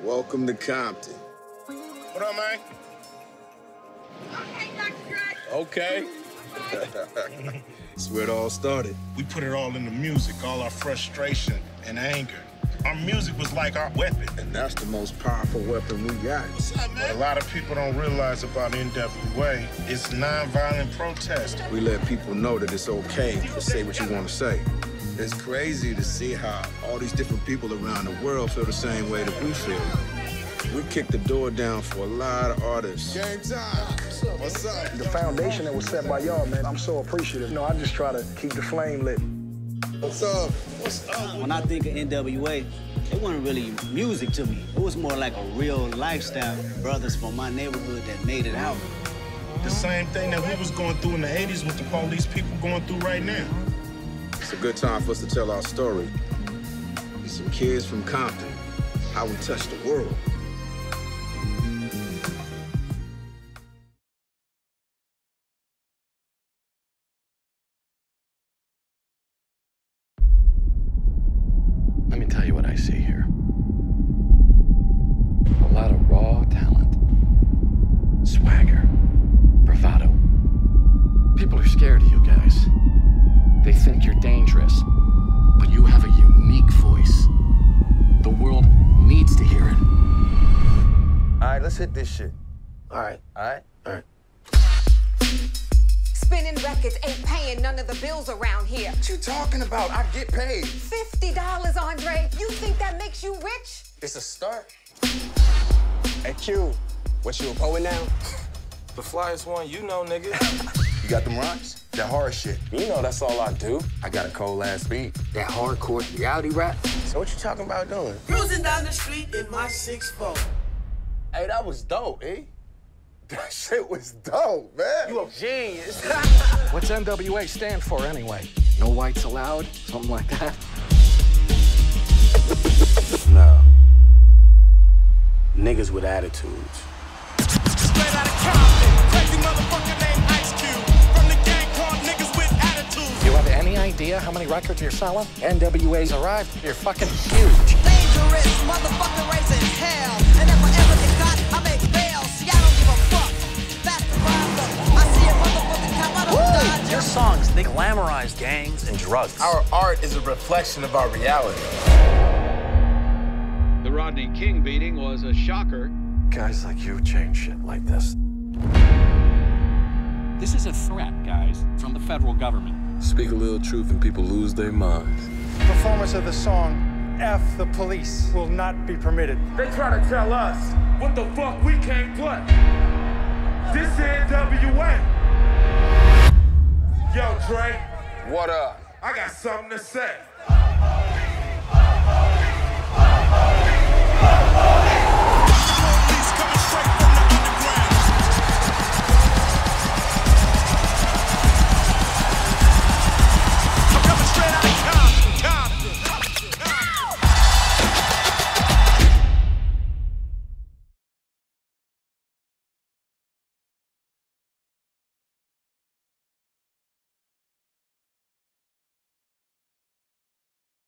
Welcome to Compton. What up, man? Okay, Dr. Dre. Okay. That's where it all started. We put it all in the music, all our frustration and anger. Our music was like our weapon. And that's the most powerful weapon we got. What's up, What a lot of people don't realize about NWA is nonviolent protest. We let people know that it's okay to say what you want to say. It's crazy to see how all these different people around the world feel the same way that we feel. We kicked the door down for a lot of artists. Game time. What's up? The foundation that was set by y'all, man, I'm so appreciative. You know, I just try to keep the flame lit. What's up? What's up? When I think of NWA, it wasn't really music to me. It was more like a real lifestyle. Brothers from my neighborhood that made it out. The same thing that we was going through in the 80s with the police people going through right now. A good time for us to tell our story. Some kids from Compton, how we touched the world. Let's hit this shit. All right. All right? All right. Spinning records ain't paying none of the bills around here. What you talking about? I get paid. $50, Andre. You think that makes you rich? It's a start. Hey, Q, what you a poet now? The flyest one you know, nigga. You got them rhymes? That hard shit. You know that's all I do. I got a cold ass beat. That hardcore reality rap. So what you talking about doing? Cruising down the street in my six 6'4". Hey, that was dope, eh? That shit was dope, man. You a genius. What's NWA stand for anyway? No whites allowed? Something like that? No. Niggas with attitudes. Straight out of Compton. Crazy motherfucker named Ice Cube. From the gang called niggas with attitudes. You have any idea how many records you're selling? NWA's arrived. You're fucking huge. Dangerous motherfucker raising hell. Your songs, they glamorize gangs and drugs. Our art is a reflection of our reality. The Rodney King beating was a shocker. Guys like you change shit like this. This is a threat, guys, from the federal government. Speak a little truth and people lose their minds. Performance of the song F the Police will not be permitted. They try to tell us what the fuck we can't play. This is NWA. Yo, Dre, What up? I got something to say.